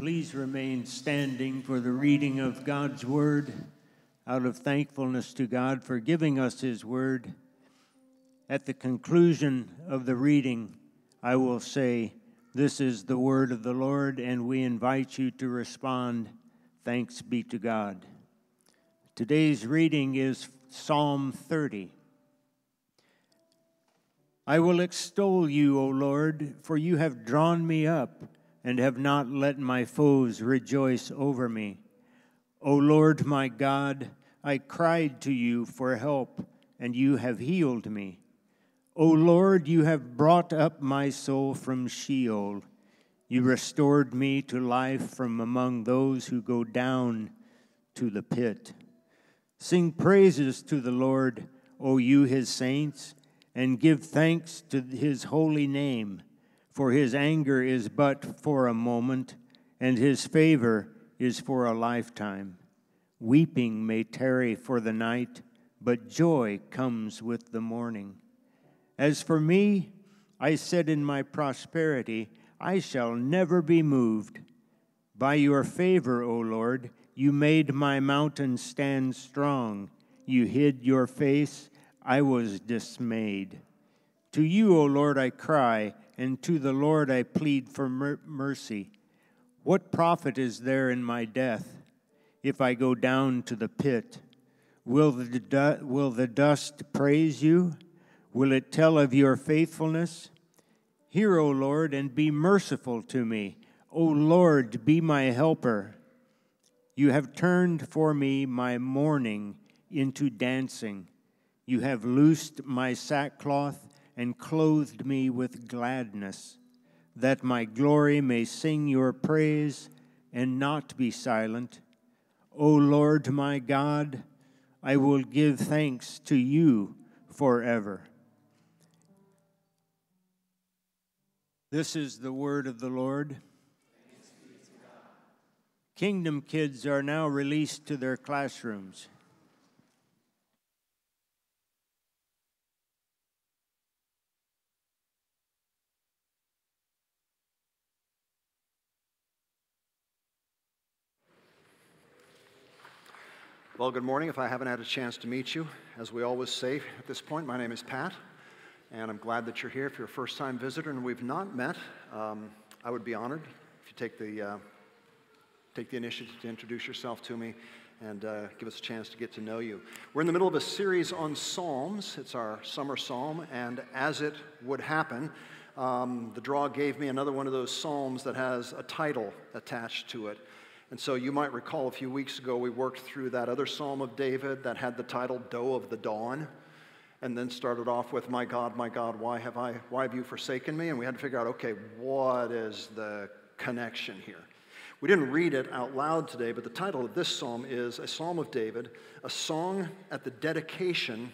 Please remain standing for the reading of God's word out of thankfulness to God for giving us his word. At the conclusion of the reading, I will say, This is the word of the Lord, and we invite you to respond, Thanks be to God. Today's reading is Psalm 30. I will extol you, O Lord, for you have drawn me up and have not let my foes rejoice over me. O Lord my God, I cried to you for help, and you have healed me. O Lord, you have brought up my soul from Sheol. You restored me to life from among those who go down to the pit. Sing praises to the Lord, O you his saints, and give thanks to his holy name for his anger is but for a moment, and his favor is for a lifetime. Weeping may tarry for the night, but joy comes with the morning. As for me, I said in my prosperity, I shall never be moved. By your favor, O Lord, you made my mountain stand strong. You hid your face, I was dismayed. To you, O Lord, I cry and to the Lord I plead for mer- mercy. What profit is there in my death if I go down to the pit? Will the, du- will the dust praise you? Will it tell of your faithfulness? Hear, O Lord, and be merciful to me. O Lord, be my helper. You have turned for me my mourning into dancing. You have loosed my sackcloth and clothed me with gladness, that my glory may sing your praise and not be silent. O Lord my God, I will give thanks to you forever. This is the word of the Lord. Kingdom kids are now released to their classrooms. Well, good morning. If I haven't had a chance to meet you, as we always say at this point, my name is Pat, and I'm glad that you're here. If you're a first time visitor and we've not met, um, I would be honored if you take the, uh, take the initiative to introduce yourself to me and uh, give us a chance to get to know you. We're in the middle of a series on Psalms. It's our summer psalm, and as it would happen, um, the draw gave me another one of those psalms that has a title attached to it. And so you might recall a few weeks ago we worked through that other Psalm of David that had the title Doe of the Dawn and then started off with my god my god why have i why have you forsaken me? And we had to figure out okay what is the connection here? We didn't read it out loud today but the title of this psalm is a psalm of david a song at the dedication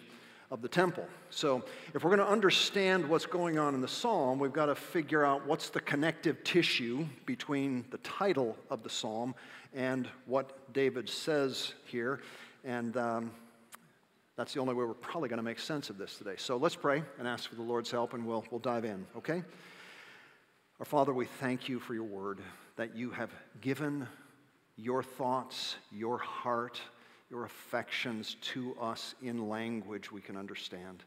of the temple. So, if we're going to understand what's going on in the psalm, we've got to figure out what's the connective tissue between the title of the psalm and what David says here. And um, that's the only way we're probably going to make sense of this today. So, let's pray and ask for the Lord's help, and we'll, we'll dive in, okay? Our Father, we thank you for your word, that you have given your thoughts, your heart, your affections to us in language we can understand.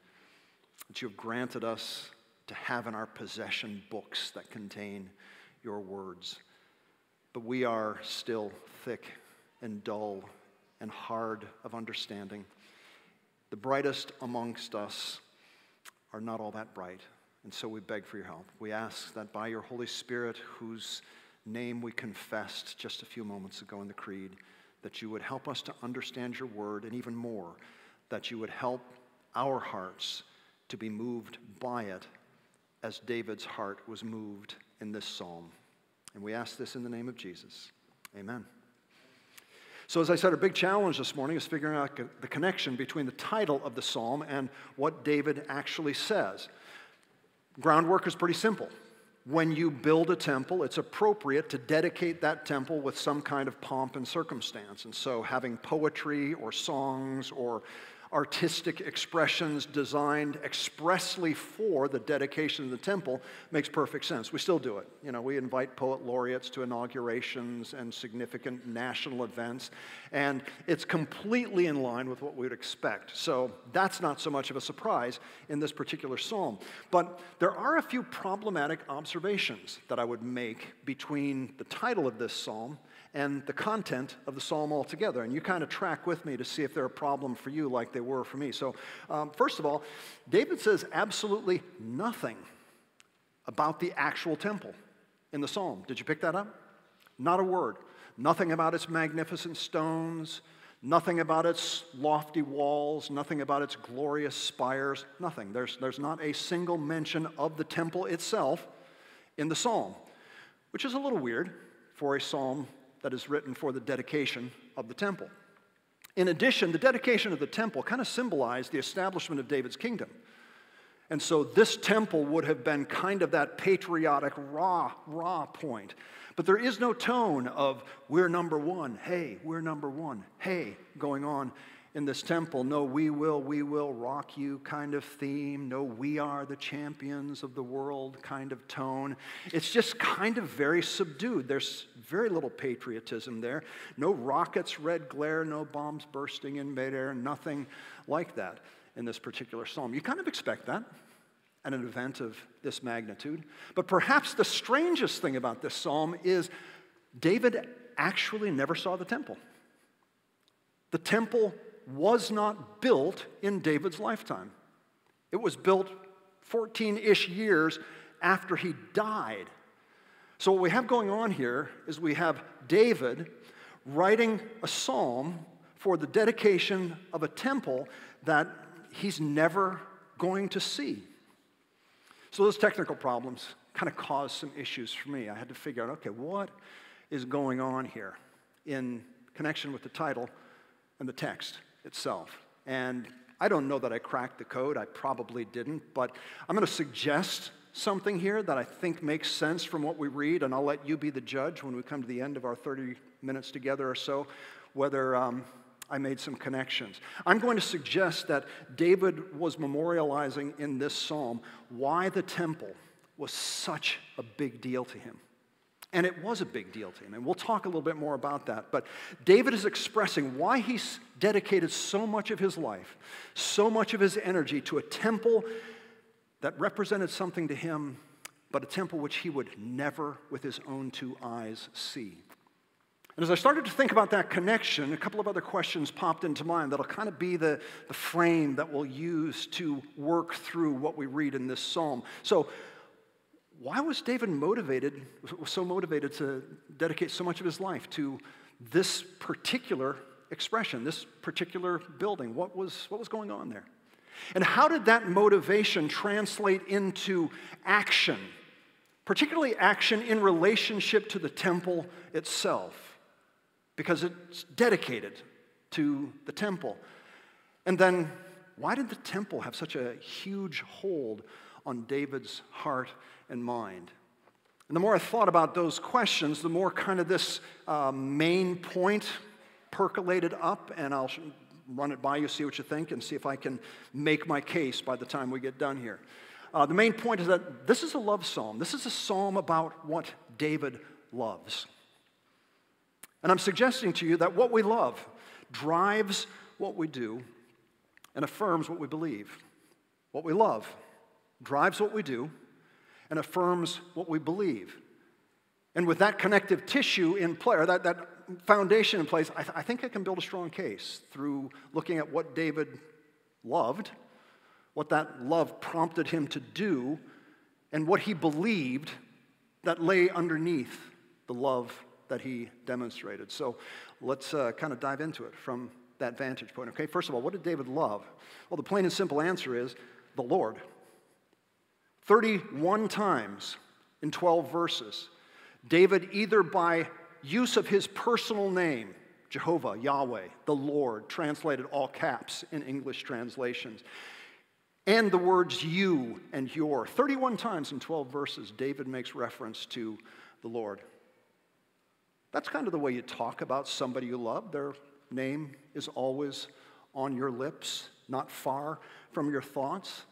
That you have granted us to have in our possession books that contain your words. But we are still thick and dull and hard of understanding. The brightest amongst us are not all that bright. And so we beg for your help. We ask that by your Holy Spirit, whose name we confessed just a few moments ago in the Creed, that you would help us to understand your word, and even more, that you would help our hearts to be moved by it as David's heart was moved in this psalm. And we ask this in the name of Jesus. Amen. So, as I said, our big challenge this morning is figuring out the connection between the title of the psalm and what David actually says. Groundwork is pretty simple when you build a temple, it's appropriate to dedicate that temple with some kind of pomp and circumstance. And so, having poetry or songs or artistic expressions designed expressly for the dedication of the temple makes perfect sense. We still do it. You know, we invite poet laureates to inaugurations and significant national events, and it's completely in line with what we would expect. So that's not so much of a surprise in this particular psalm. But there are a few problematic observations that I would make between the title of this psalm and the content of the psalm altogether. And you kind of track with me to see if they're a problem for you like they were for me. So, um, first of all, David says absolutely nothing about the actual temple in the psalm. Did you pick that up? Not a word. Nothing about its magnificent stones, nothing about its lofty walls, nothing about its glorious spires, nothing. There's, there's not a single mention of the temple itself in the psalm, which is a little weird for a psalm that is written for the dedication of the temple. In addition, the dedication of the temple kind of symbolized the establishment of David's kingdom. And so this temple would have been kind of that patriotic, raw, raw point. But there is no tone of, we're number one, hey, we're number one, hey, going on in this temple. No, we will, we will rock you kind of theme. No, we are the champions of the world kind of tone. It's just kind of very subdued. There's very little patriotism there. No rockets, red glare, no bombs bursting in midair, nothing like that in this particular psalm. You kind of expect that at an event of this magnitude. But perhaps the strangest thing about this psalm is David actually never saw the temple. The temple was not built in David's lifetime. It was built 14 ish years after he died. So, what we have going on here is we have David writing a psalm for the dedication of a temple that he's never going to see. So, those technical problems kind of caused some issues for me. I had to figure out okay, what is going on here in connection with the title and the text? Itself. And I don't know that I cracked the code, I probably didn't, but I'm going to suggest something here that I think makes sense from what we read, and I'll let you be the judge when we come to the end of our 30 minutes together or so, whether um, I made some connections. I'm going to suggest that David was memorializing in this psalm why the temple was such a big deal to him. And it was a big deal to him. And we'll talk a little bit more about that. But David is expressing why he's dedicated so much of his life, so much of his energy to a temple that represented something to him, but a temple which he would never, with his own two eyes, see. And as I started to think about that connection, a couple of other questions popped into mind that'll kind of be the, the frame that we'll use to work through what we read in this psalm. So, why was David motivated, so motivated to dedicate so much of his life to this particular expression, this particular building? What was, what was going on there? And how did that motivation translate into action, particularly action in relationship to the temple itself? Because it's dedicated to the temple. And then, why did the temple have such a huge hold on David's heart and mind. And the more I thought about those questions, the more kind of this uh, main point percolated up, and I'll run it by you, see what you think, and see if I can make my case by the time we get done here. Uh, the main point is that this is a love psalm. This is a psalm about what David loves. And I'm suggesting to you that what we love drives what we do and affirms what we believe. What we love drives what we do and affirms what we believe. And with that connective tissue in play, or that, that foundation in place, I, th- I think I can build a strong case through looking at what David loved, what that love prompted him to do, and what he believed that lay underneath the love that he demonstrated. So let's uh, kind of dive into it from that vantage point. Okay, first of all, what did David love? Well, the plain and simple answer is the Lord. 31 times in 12 verses, David, either by use of his personal name, Jehovah, Yahweh, the Lord, translated all caps in English translations, and the words you and your. 31 times in 12 verses, David makes reference to the Lord. That's kind of the way you talk about somebody you love. Their name is always on your lips not far from your thoughts.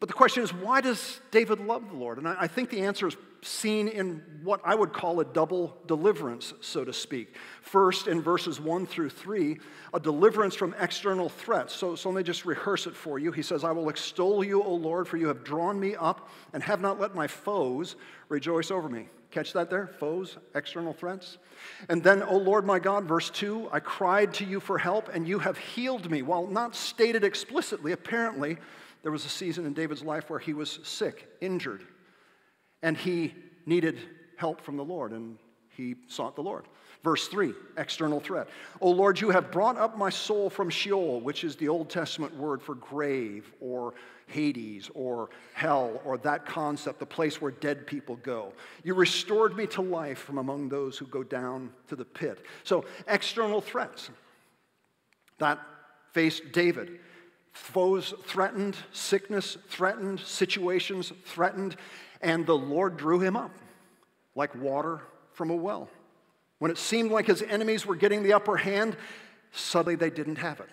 But the question is, why does David love the Lord? And I, think the answer is seen in what I would call a double deliverance, so to speak. First, in verses 1 through 3, a deliverance from external threats. So, so let me just rehearse it for you. He says, I will extol you, O Lord, for you have drawn me up and have not let my foes rejoice over me. Catch that there? Foes, external threats. And then, O Lord my God, verse 2 I cried to you for help, and you have healed me. While not stated explicitly, apparently, there was a season in David's life where he was sick, injured, and he needed help from the Lord, and he sought the Lord. Verse 3, external threat. O Lord, you have brought up my soul from Sheol, which is the Old Testament word for grave or Hades or hell or that concept, the place where dead people go. You restored me to life from among those who go down to the pit. So, external threats that faced David. Foes threatened, sickness threatened, situations threatened, and the Lord drew him up like water from a well. When it seemed like his enemies were getting the upper hand, suddenly they didn't have it.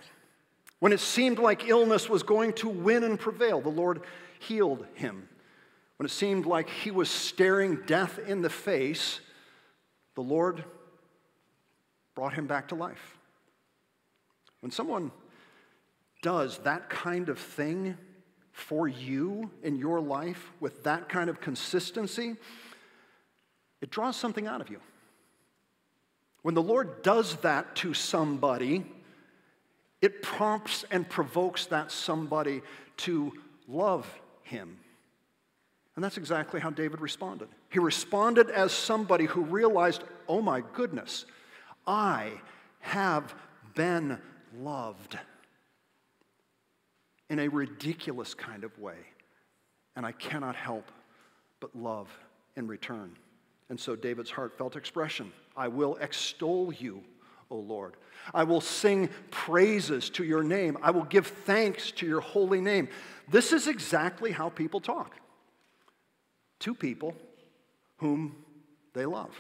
When it seemed like illness was going to win and prevail, the Lord healed him. When it seemed like he was staring death in the face, the Lord brought him back to life. When someone does that kind of thing for you in your life with that kind of consistency, it draws something out of you. When the Lord does that to somebody, it prompts and provokes that somebody to love him. And that's exactly how David responded. He responded as somebody who realized, oh my goodness, I have been loved in a ridiculous kind of way, and I cannot help but love in return. And so David's heartfelt expression I will extol you, O Lord. I will sing praises to your name. I will give thanks to your holy name. This is exactly how people talk to people whom they love.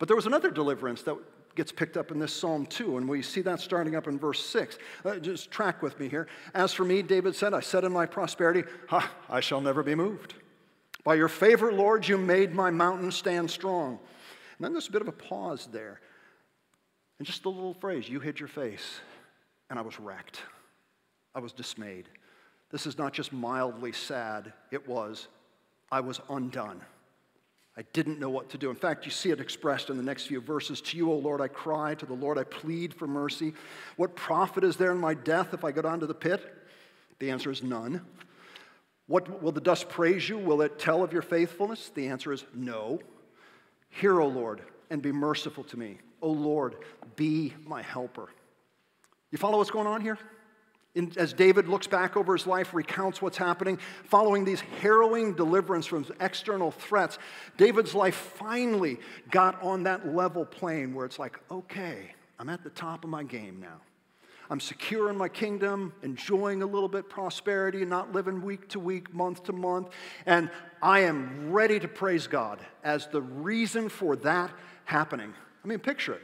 But there was another deliverance that gets picked up in this psalm too, and we see that starting up in verse 6. Uh, just track with me here. As for me, David said, I said in my prosperity, ha, I shall never be moved. By your favor, Lord, you made my mountain stand strong. And then there's a bit of a pause there. And just a little phrase, you hid your face, and I was wrecked. I was dismayed. This is not just mildly sad, it was, I was undone. I didn't know what to do. In fact, you see it expressed in the next few verses. To you, O Lord, I cry. To the Lord, I plead for mercy. What profit is there in my death if I go down to the pit? The answer is none. What, will the dust praise you? Will it tell of your faithfulness? The answer is no. Hear, O Lord, and be merciful to me. O Lord, be my helper. You follow what's going on here? In, as David looks back over his life, recounts what's happening, following these harrowing deliverance from external threats, David's life finally got on that level plane where it's like, okay, I'm at the top of my game now. I'm secure in my kingdom, enjoying a little bit prosperity, not living week to week, month to month. And I am ready to praise God as the reason for that happening. I mean, picture it.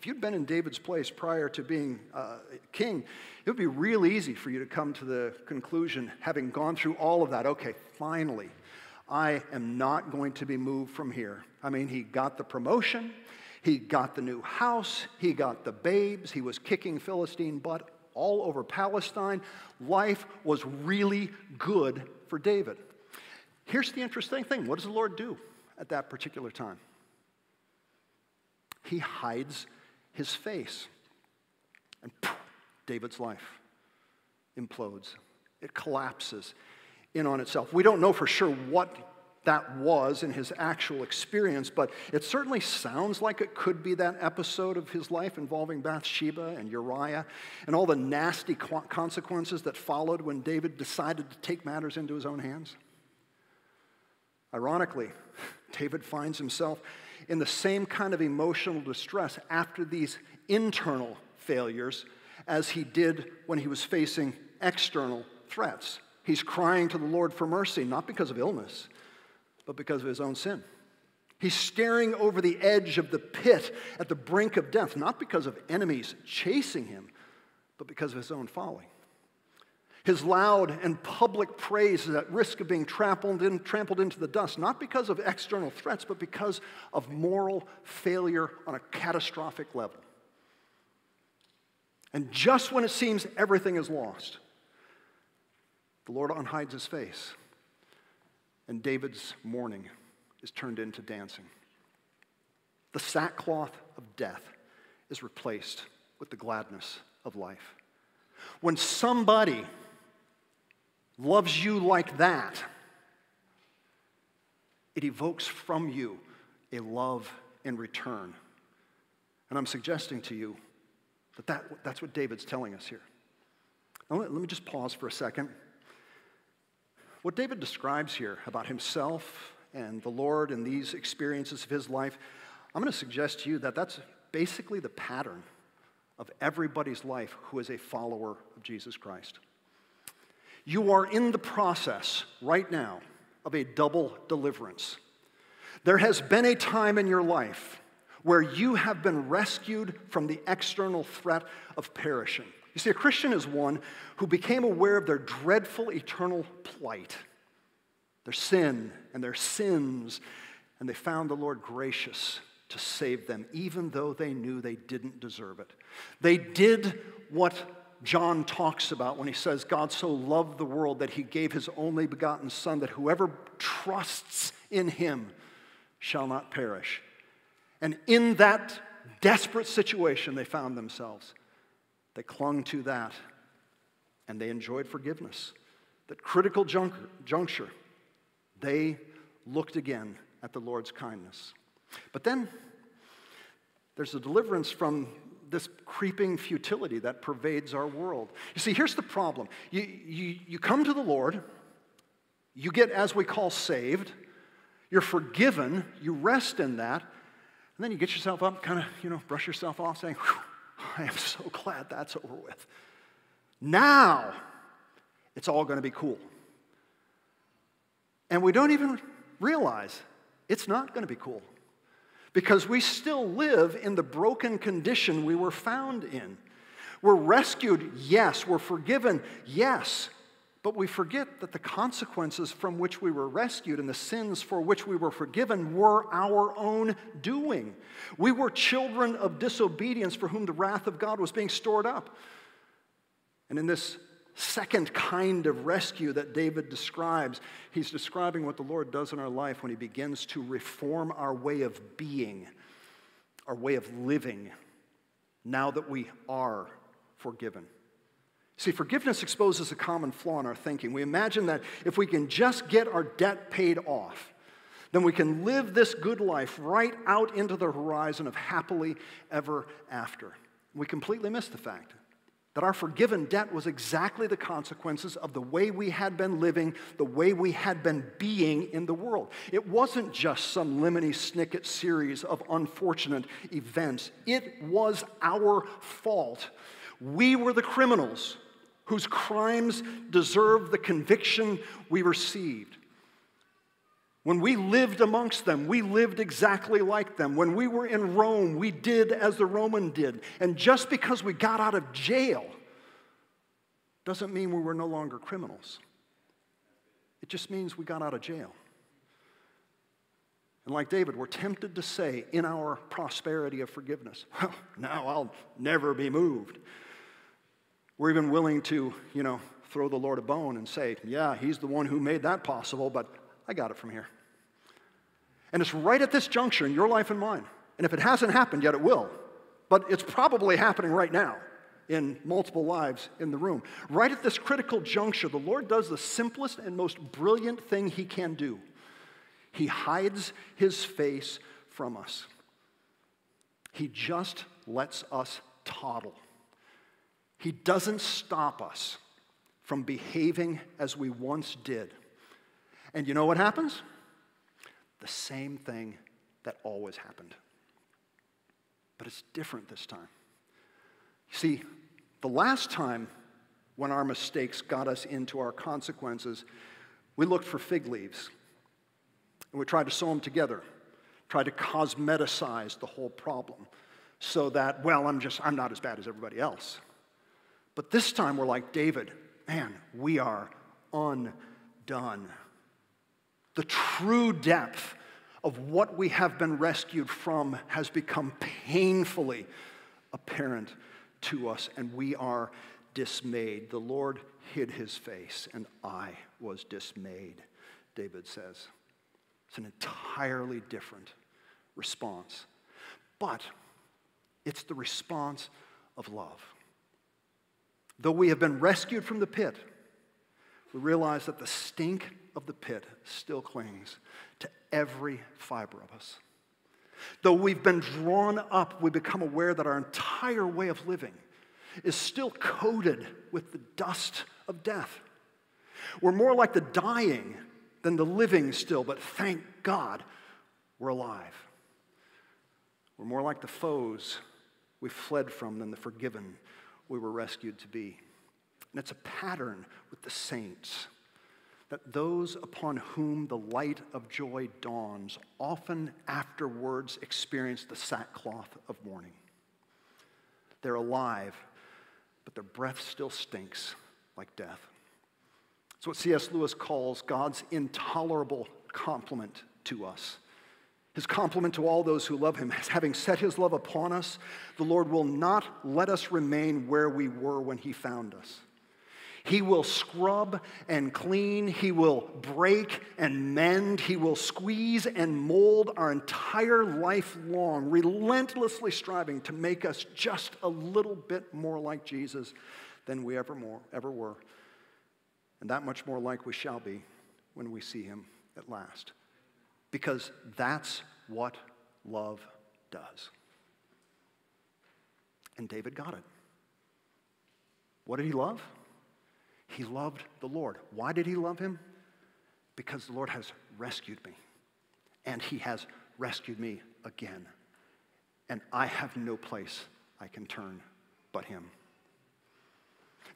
If you'd been in David's place prior to being uh, king, it would be real easy for you to come to the conclusion, having gone through all of that, okay, finally, I am not going to be moved from here. I mean, he got the promotion, he got the new house, he got the babes, he was kicking Philistine butt all over Palestine. Life was really good for David. Here's the interesting thing what does the Lord do at that particular time? He hides his face. And poof, David's life implodes, it collapses in on itself. We don't know for sure what that was in his actual experience, but it certainly sounds like it could be that episode of his life involving Bathsheba and Uriah and all the nasty consequences that followed when David decided to take matters into his own hands. Ironically, David finds himself in the same kind of emotional distress after these internal failures as he did when he was facing external threats. He's crying to the Lord for mercy, not because of illness, but because of his own sin. He's staring over the edge of the pit at the brink of death, not because of enemies chasing him, but because of his own folly. His loud and public praise is at risk of being trampled, in, trampled into the dust, not because of external threats, but because of moral failure on a catastrophic level. And just when it seems everything is lost, the Lord unhides his face, and David's mourning is turned into dancing. The sackcloth of death is replaced with the gladness of life. When somebody loves you like that, it evokes from you a love in return. And I'm suggesting to you that, that that's what David's telling us here. Now, let, let me just pause for a second. What David describes here about himself and the Lord and these experiences of his life, I'm going to suggest to you that that's basically the pattern of everybody's life who is a follower of Jesus Christ. You are in the process right now of a double deliverance. There has been a time in your life where you have been rescued from the external threat of perishing. You see, a Christian is one who became aware of their dreadful eternal plight, their sin and their sins, and they found the Lord gracious to save them, even though they knew they didn't deserve it. They did what John talks about when he says, God so loved the world that he gave his only begotten Son, that whoever trusts in him shall not perish. And in that desperate situation they found themselves, they clung to that and they enjoyed forgiveness. That critical juncture, they looked again at the Lord's kindness. But then there's a deliverance from this creeping futility that pervades our world. You see, here's the problem you, you, you come to the Lord, you get, as we call, saved, you're forgiven, you rest in that, and then you get yourself up, kind of, you know, brush yourself off, saying, I am so glad that's over with. Now, it's all going to be cool. And we don't even realize it's not going to be cool because we still live in the broken condition we were found in. We're rescued, yes. We're forgiven, yes. But we forget that the consequences from which we were rescued and the sins for which we were forgiven were our own doing. We were children of disobedience for whom the wrath of God was being stored up. And in this second kind of rescue that David describes, he's describing what the Lord does in our life when he begins to reform our way of being, our way of living, now that we are forgiven. See, forgiveness exposes a common flaw in our thinking. We imagine that if we can just get our debt paid off, then we can live this good life right out into the horizon of happily ever after. We completely miss the fact that our forgiven debt was exactly the consequences of the way we had been living, the way we had been being in the world. It wasn't just some lemony snicket series of unfortunate events, it was our fault. We were the criminals whose crimes deserved the conviction we received. When we lived amongst them, we lived exactly like them. When we were in Rome, we did as the Roman did. And just because we got out of jail doesn't mean we were no longer criminals. It just means we got out of jail. And like David, we're tempted to say in our prosperity of forgiveness, well, now I'll never be moved. We're even willing to, you know, throw the Lord a bone and say, yeah, he's the one who made that possible, but I got it from here. And it's right at this juncture in your life and mine. And if it hasn't happened yet, it will. But it's probably happening right now in multiple lives in the room. Right at this critical juncture, the Lord does the simplest and most brilliant thing He can do He hides His face from us. He just lets us toddle. He doesn't stop us from behaving as we once did. And you know what happens? The same thing that always happened. But it's different this time. See, the last time when our mistakes got us into our consequences, we looked for fig leaves and we tried to sew them together, tried to cosmeticize the whole problem so that, well, I'm just, I'm not as bad as everybody else. But this time we're like David man, we are undone. The true depth of what we have been rescued from has become painfully apparent to us, and we are dismayed. The Lord hid his face, and I was dismayed, David says. It's an entirely different response. But it's the response of love. Though we have been rescued from the pit, we realize that the stink of the pit still clings to every fiber of us. Though we've been drawn up, we become aware that our entire way of living is still coated with the dust of death. We're more like the dying than the living still, but thank God we're alive. We're more like the foes we fled from than the forgiven we were rescued to be. And it's a pattern with the saints that those upon whom the light of joy dawns often afterwards experience the sackcloth of mourning. They're alive, but their breath still stinks like death. It's what C.S. Lewis calls God's intolerable compliment to us. His compliment to all those who love him is having set his love upon us, the Lord will not let us remain where we were when he found us. He will scrub and clean. He will break and mend. He will squeeze and mold our entire life long, relentlessly striving to make us just a little bit more like Jesus than we ever, more, ever were. And that much more like we shall be when we see him at last. Because that's what love does. And David got it. What did he love? He loved the Lord. Why did he love him? Because the Lord has rescued me, and he has rescued me again. And I have no place I can turn but him.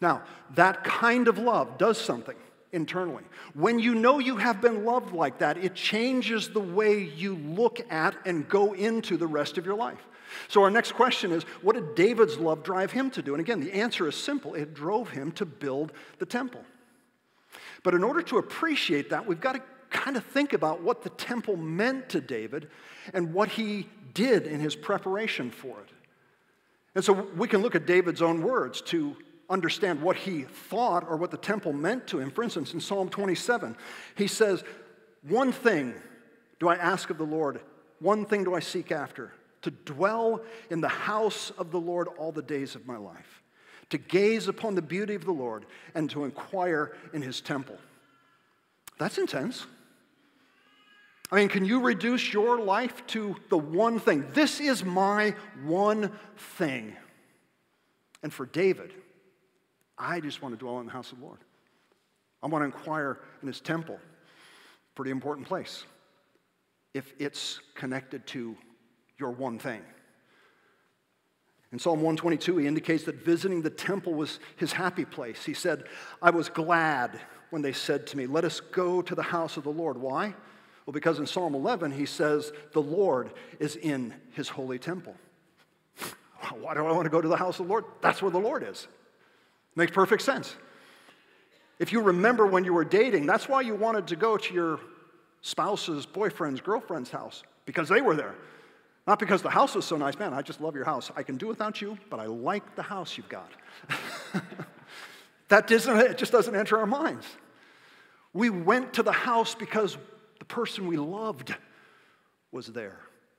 Now, that kind of love does something internally. When you know you have been loved like that, it changes the way you look at and go into the rest of your life. So, our next question is what did David's love drive him to do? And again, the answer is simple it drove him to build the temple. But in order to appreciate that, we've got to kind of think about what the temple meant to David and what he did in his preparation for it. And so we can look at David's own words to understand what he thought or what the temple meant to him. For instance, in Psalm 27, he says, One thing do I ask of the Lord, one thing do I seek after to dwell in the house of the Lord all the days of my life, to gaze upon the beauty of the Lord, and to inquire in his temple. That's intense. I mean, can you reduce your life to the one thing? This is my one thing. And for David, I just want to dwell in the house of the Lord. I want to inquire in his temple. Pretty important place. If it's connected to your one thing. In Psalm 122, he indicates that visiting the temple was his happy place. He said, I was glad when they said to me, Let us go to the house of the Lord. Why? Well, because in Psalm 11, he says, The Lord is in his holy temple. Why do I want to go to the house of the Lord? That's where the Lord is. Makes perfect sense. If you remember when you were dating, that's why you wanted to go to your spouse's, boyfriend's, girlfriend's house, because they were there. Not because the house was so nice. Man, I just love your house. I can do without you, but I like the house you've got. that doesn't, it just doesn't enter our minds. We went to the house because the person we loved was there.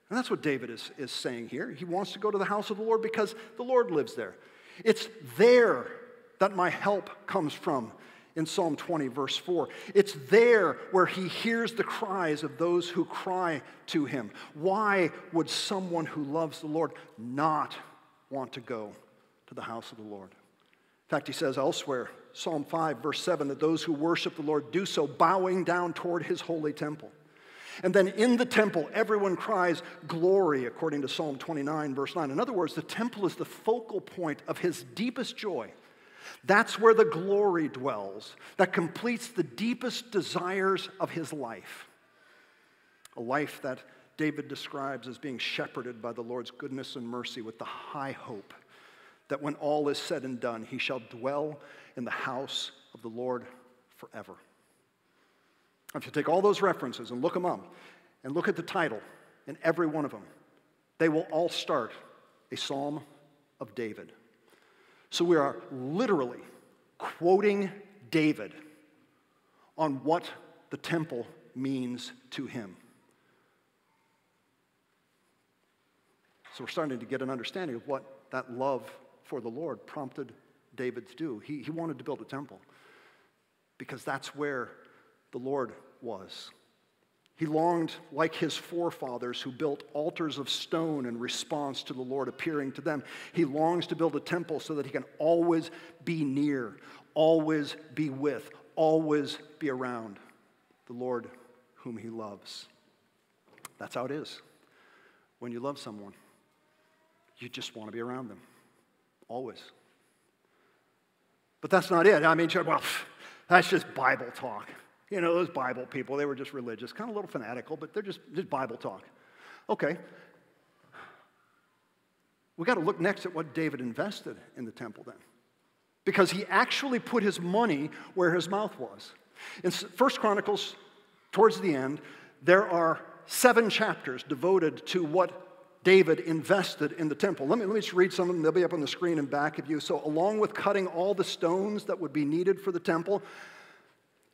And that's what David is, is saying here. He wants to go to the house of the Lord because the Lord lives there. It's there that my help comes from in Psalm 20, verse 4. It's there where he hears the cries of those who cry to him. Why would someone who loves the Lord not want to go to the house of the Lord? In fact, he says elsewhere, Psalm 5, verse 7, that those who worship the Lord do so bowing down toward his holy temple. And then in the temple, everyone cries glory, according to Psalm 29, verse 9. In other words, the temple is the focal point of his deepest joy that's where the glory dwells that completes the deepest desires of his life. A life that David describes as being shepherded by the Lord's goodness and mercy with the high hope that when all is said and done, he shall dwell in the house of the Lord forever. If you take all those references and look them up and look at the title in every one of them, they will all start a psalm of David. So we are literally quoting David on what the temple means to him. So we're starting to get an understanding of what that love for the Lord prompted David to do. He, he wanted to build a temple because that's where the Lord was. He longed, like his forefathers who built altars of stone in response to the Lord appearing to them. He longs to build a temple so that he can always be near, always be with, always be around the Lord whom he loves. That's how it is when you love someone. You just want to be around them, always. But that's not it. I mean, well, that's just Bible talk. You know, those Bible people, they were just religious, kind of a little fanatical, but they're just, just Bible talk. Okay. We got to look next at what David invested in the temple then. Because he actually put his money where his mouth was. In First Chronicles, towards the end, there are seven chapters devoted to what David invested in the temple. Let me, let me just read some of them. They'll be up on the screen in back of you. So, along with cutting all the stones that would be needed for the temple,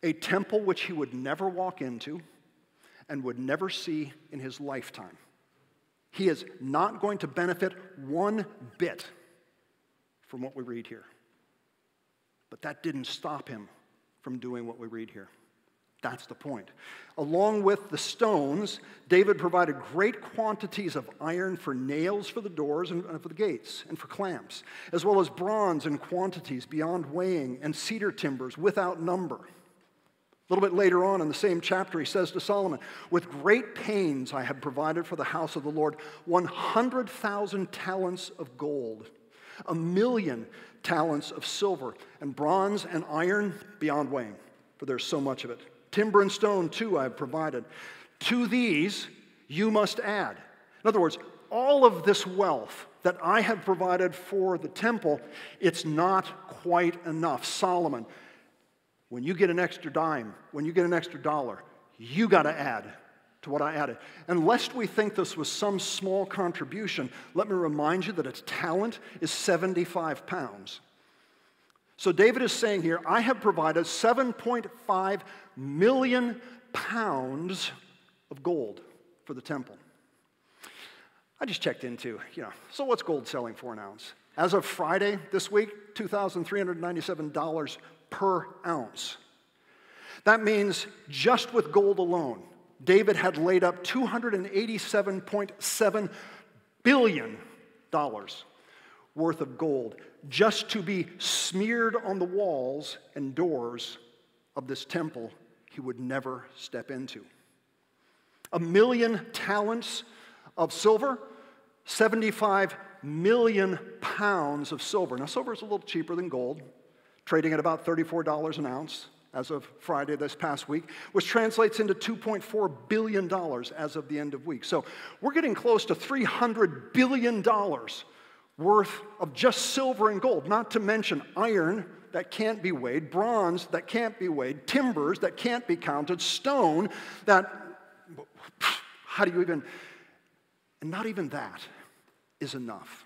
a temple which he would never walk into and would never see in his lifetime. He is not going to benefit one bit from what we read here. But that didn't stop him from doing what we read here. That's the point. Along with the stones, David provided great quantities of iron for nails for the doors and for the gates and for clamps, as well as bronze in quantities beyond weighing and cedar timbers without number. A little bit later on in the same chapter, he says to Solomon, With great pains I have provided for the house of the Lord 100,000 talents of gold, a million talents of silver, and bronze and iron beyond weighing, for there's so much of it. Timber and stone, too, I have provided. To these you must add. In other words, all of this wealth that I have provided for the temple, it's not quite enough. Solomon, when you get an extra dime, when you get an extra dollar, you got to add to what I added. And lest we think this was some small contribution, let me remind you that its talent is 75 pounds. So David is saying here, I have provided 7.5 million pounds of gold for the temple. I just checked into, you know, so what's gold selling for an ounce? As of Friday this week, $2,397 per ounce. That means just with gold alone, David had laid up $287.7 billion worth of gold just to be smeared on the walls and doors of this temple he would never step into. A million talents of silver, 75 million pounds of silver. Now, silver is a little cheaper than gold, trading at about $34 an ounce as of Friday this past week, which translates into $2.4 billion as of the end of week. So we're getting close to $300 billion worth of just silver and gold, not to mention iron that can't be weighed, bronze that can't be weighed, timbers that can't be counted, stone that, how do you even, and not even that is enough.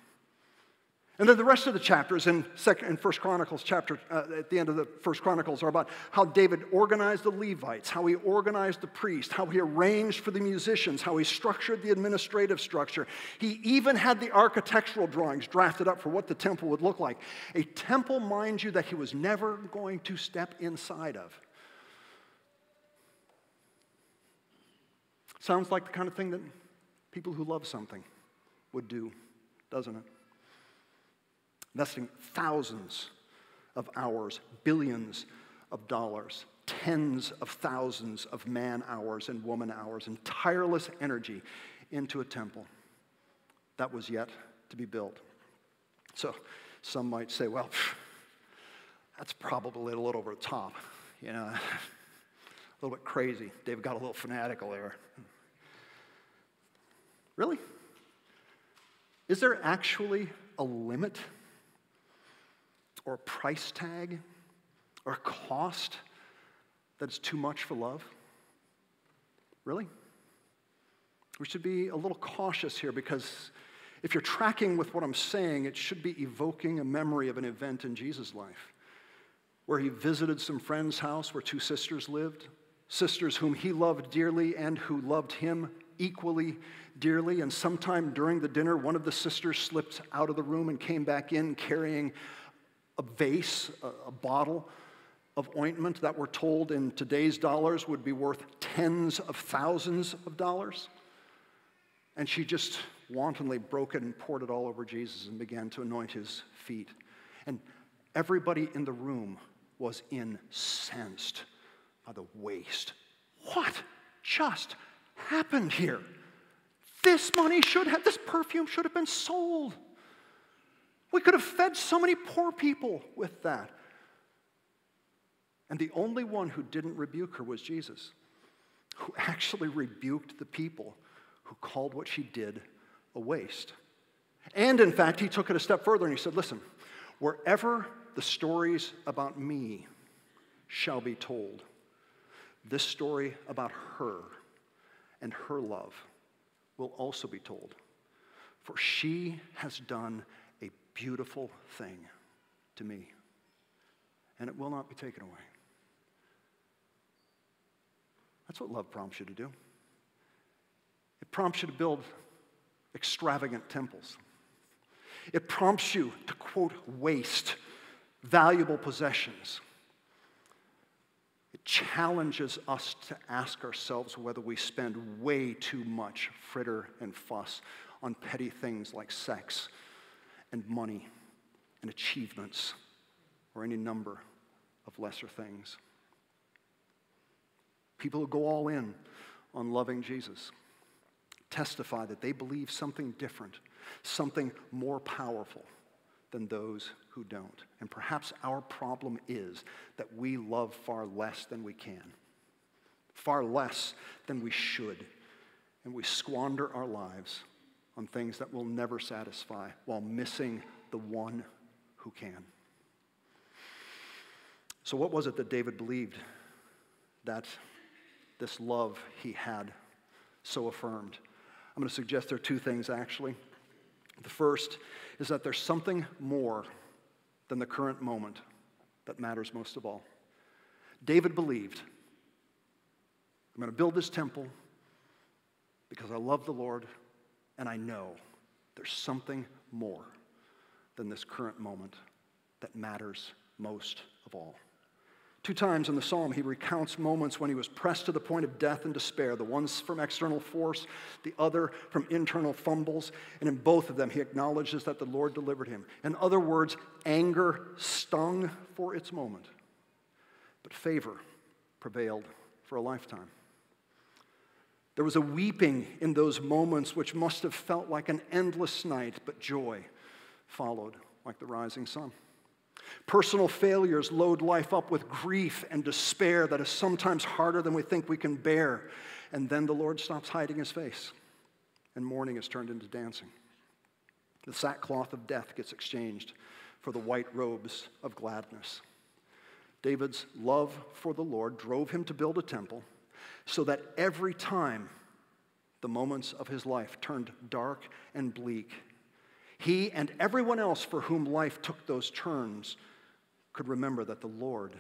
And then the rest of the chapters in, second, in First Chronicles chapter, uh, at the end of the First Chronicles, are about how David organized the Levites, how he organized the priests, how he arranged for the musicians, how he structured the administrative structure. He even had the architectural drawings drafted up for what the temple would look like. A temple, mind you, that he was never going to step inside of. Sounds like the kind of thing that people who love something would do, doesn't it? Investing thousands of hours, billions of dollars, tens of thousands of man hours and woman hours, and tireless energy into a temple that was yet to be built. So some might say, well, that's probably a little over the top, you know, a little bit crazy. David got a little fanatical there. Really? Is there actually a limit or price tag or cost that's too much for love? Really? We should be a little cautious here because if you're tracking with what I'm saying, it should be evoking a memory of an event in Jesus' life where he visited some friend's house where two sisters lived, sisters whom he loved dearly and who loved him equally dearly. And sometime during the dinner, one of the sisters slipped out of the room and came back in carrying a vase, a, a bottle of ointment that we're told in today's dollars would be worth tens of thousands of dollars. And she just wantonly broke it and poured it all over Jesus and began to anoint his feet. And everybody in the room was incensed by the waste. What just happened here? This money should have, this perfume should have been sold. We could have fed so many poor people with that. And the only one who didn't rebuke her was Jesus, who actually rebuked the people who called what she did a waste. And in fact, he took it a step further and he said, Listen, wherever the stories about me shall be told, this story about her and her love will also be told. For she has done beautiful thing to me, and it will not be taken away. That's what love prompts you to do. It prompts you to build extravagant temples. It prompts you to, quote, waste valuable possessions. It challenges us to ask ourselves whether we spend way too much fritter and fuss on petty things like sex and money and achievements or any number of lesser things. People who go all in on loving Jesus testify that they believe something different, something more powerful than those who don't. And perhaps our problem is that we love far less than we can, far less than we should, and we squander our lives on things that will never satisfy while missing the one who can. So, what was it that David believed that this love he had so affirmed? I'm going to suggest there are two things actually. The first is that there's something more than the current moment that matters most of all. David believed I'm going to build this temple because I love the Lord and I know there's something more than this current moment that matters most of all. Two times in the psalm, he recounts moments when he was pressed to the point of death and despair, the ones from external force, the other from internal fumbles. And in both of them, he acknowledges that the Lord delivered him. In other words, anger stung for its moment, but favor prevailed for a lifetime. There was a weeping in those moments which must have felt like an endless night, but joy followed like the rising sun. Personal failures load life up with grief and despair that is sometimes harder than we think we can bear. And then the Lord stops hiding his face, and mourning is turned into dancing. The sackcloth of death gets exchanged for the white robes of gladness. David's love for the Lord drove him to build a temple so that every time the moments of his life turned dark and bleak, he and everyone else for whom life took those turns could remember that the Lord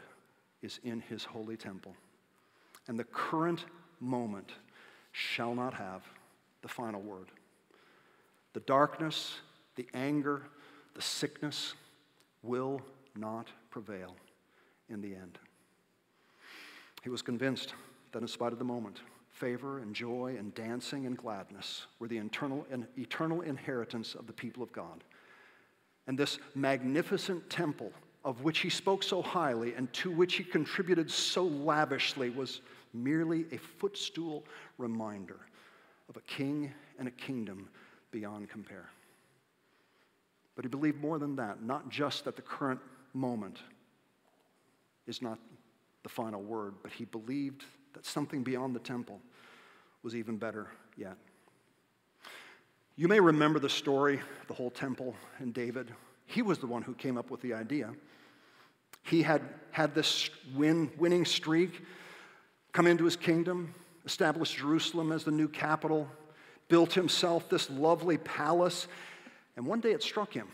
is in his holy temple. And the current moment shall not have the final word. The darkness, the anger, the sickness will not prevail in the end. He was convinced that in spite of the moment, favor and joy and dancing and gladness were the internal and eternal inheritance of the people of God. And this magnificent temple of which he spoke so highly and to which he contributed so lavishly was merely a footstool reminder of a king and a kingdom beyond compare. But he believed more than that, not just that the current moment is not the final word, but he believed that something beyond the temple was even better yet. You may remember the story, the whole temple and David. He was the one who came up with the idea. He had had this win, winning streak, come into his kingdom, established Jerusalem as the new capital, built himself this lovely palace. And one day it struck him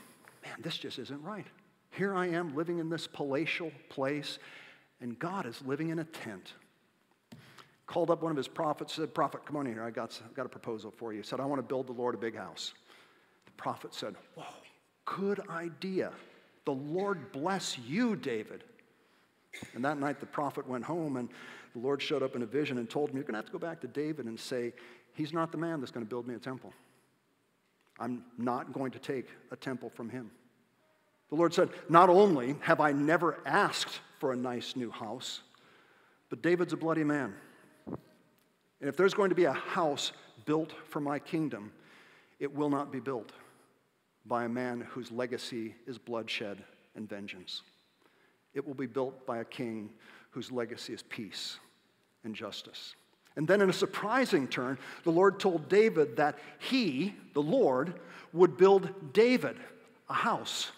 man, this just isn't right. Here I am living in this palatial place, and God is living in a tent. Called up one of his prophets, said, Prophet, come on in here. I got, got a proposal for you. He said, I want to build the Lord a big house. The prophet said, Whoa, good idea. The Lord bless you, David. And that night the prophet went home, and the Lord showed up in a vision and told him, You're going to have to go back to David and say, He's not the man that's going to build me a temple. I'm not going to take a temple from him. The Lord said, Not only have I never asked for a nice new house, but David's a bloody man. And if there's going to be a house built for my kingdom, it will not be built by a man whose legacy is bloodshed and vengeance. It will be built by a king whose legacy is peace and justice. And then, in a surprising turn, the Lord told David that he, the Lord, would build David a house.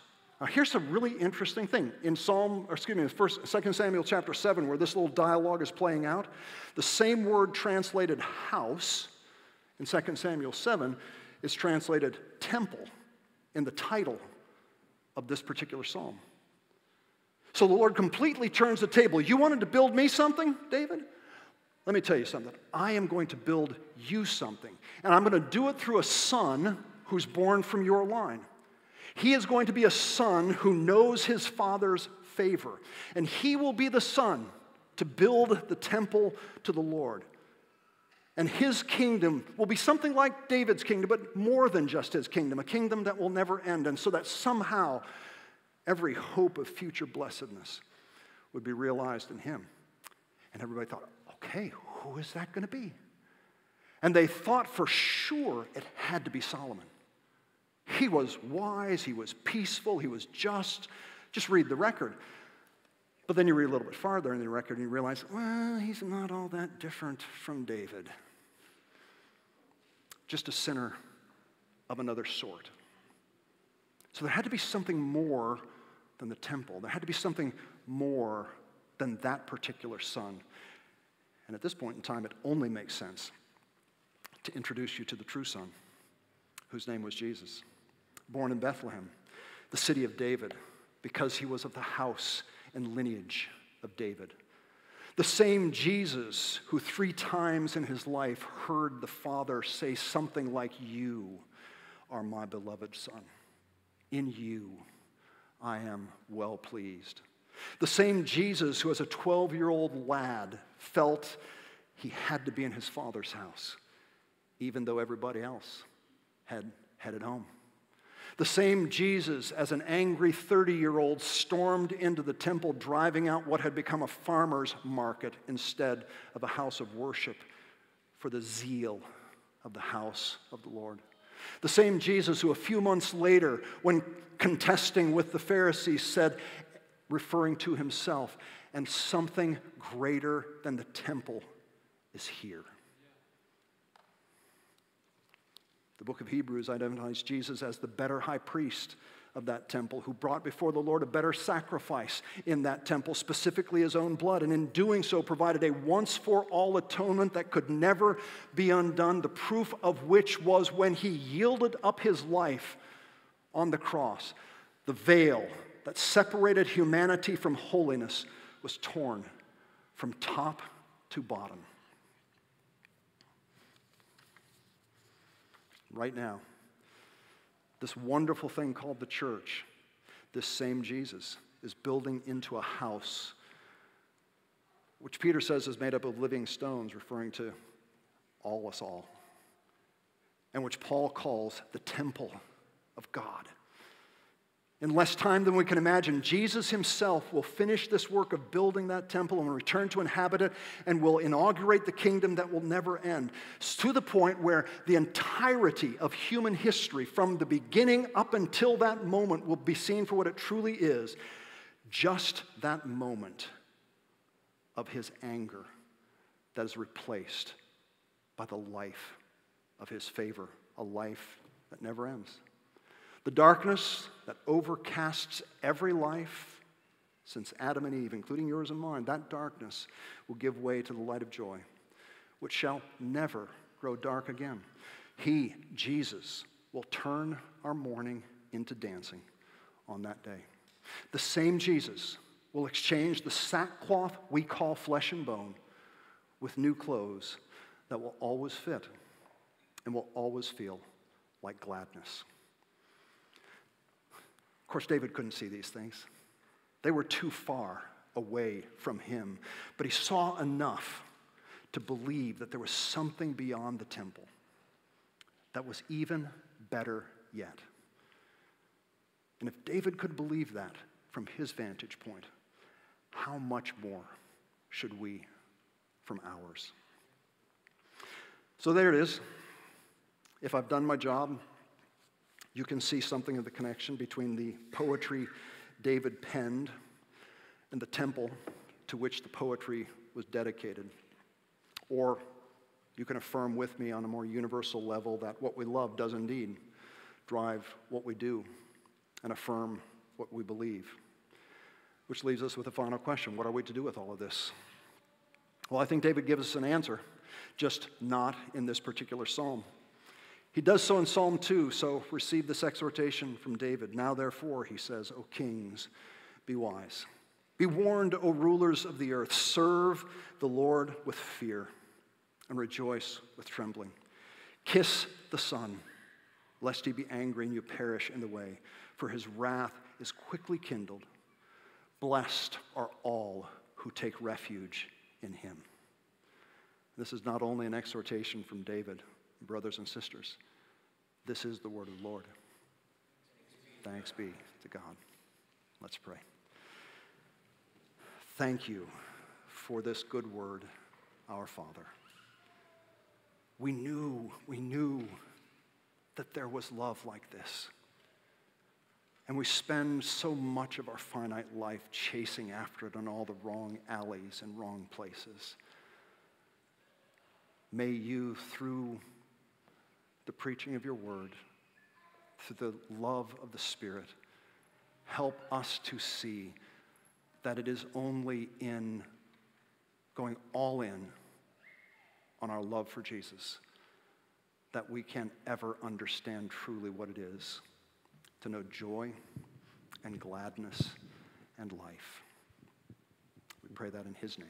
Now, here's a really interesting thing. In Psalm, or excuse me, in first, 2 Samuel chapter 7, where this little dialogue is playing out, the same word translated house in 2 Samuel 7 is translated temple in the title of this particular psalm. So the Lord completely turns the table. You wanted to build me something, David? Let me tell you something. I am going to build you something. And I'm going to do it through a son who's born from your line. He is going to be a son who knows his father's favor. And he will be the son to build the temple to the Lord. And his kingdom will be something like David's kingdom, but more than just his kingdom, a kingdom that will never end. And so that somehow every hope of future blessedness would be realized in him. And everybody thought, okay, who is that going to be? And they thought for sure it had to be Solomon. He was wise, he was peaceful, he was just. Just read the record. But then you read a little bit farther in the record and you realize, well, he's not all that different from David. Just a sinner of another sort. So there had to be something more than the temple. There had to be something more than that particular son. And at this point in time, it only makes sense to introduce you to the true son, whose name was Jesus, born in Bethlehem, the city of David, because he was of the house and lineage of David. The same Jesus who three times in his life heard the Father say something like, You are my beloved Son. In you I am well pleased. The same Jesus who, as a 12 year old lad, felt he had to be in his Father's house, even though everybody else had headed home. The same Jesus, as an angry 30 year old, stormed into the temple, driving out what had become a farmer's market instead of a house of worship for the zeal of the house of the Lord. The same Jesus who, a few months later, when contesting with the Pharisees, said, referring to himself, and something greater than the temple is here. The book of Hebrews identifies Jesus as the better high priest of that temple who brought before the Lord a better sacrifice in that temple, specifically his own blood, and in doing so provided a once for all atonement that could never be undone, the proof of which was when he yielded up his life on the cross. The veil that separated humanity from holiness was torn from top to bottom. Right now. This wonderful thing called the church, this same Jesus, is building into a house, which Peter says is made up of living stones, referring to all us all, and which Paul calls the temple of God in less time than we can imagine, Jesus himself will finish this work of building that temple and return to inhabit it and will inaugurate the kingdom that will never end. It's to the point where the entirety of human history, from the beginning up until that moment, will be seen for what it truly is just that moment of his anger that is replaced by the life of his favor, a life that never ends. The darkness that overcasts every life since Adam and Eve, including yours and mine, that darkness will give way to the light of joy, which shall never grow dark again. He, Jesus, will turn our mourning into dancing on that day. The same Jesus will exchange the sackcloth we call flesh and bone with new clothes that will always fit and will always feel like gladness. Course, David couldn't see these things. They were too far away from him, but he saw enough to believe that there was something beyond the temple that was even better yet. And if David could believe that from his vantage point, how much more should we from ours? So there it is. If I've done my job, you can see something of the connection between the poetry David penned and the temple to which the poetry was dedicated. Or you can affirm with me on a more universal level that what we love does indeed drive what we do and affirm what we believe. Which leaves us with a final question What are we to do with all of this? Well, I think David gives us an answer, just not in this particular psalm. He does so in Psalm 2, so receive this exhortation from David. Now, therefore, he says, O kings, be wise. Be warned, O rulers of the earth. Serve the Lord with fear and rejoice with trembling. Kiss the Son, lest he be angry and you perish in the way, for his wrath is quickly kindled. Blessed are all who take refuge in him. This is not only an exhortation from David, brothers and sisters. This is the word of the Lord. Thanks be to God. Let's pray. Thank you for this good word, our Father. We knew, we knew that there was love like this. And we spend so much of our finite life chasing after it in all the wrong alleys and wrong places. May you, through the preaching of your word, through the love of the Spirit, help us to see that it is only in going all in on our love for Jesus that we can ever understand truly what it is to know joy and gladness and life. We pray that in His name.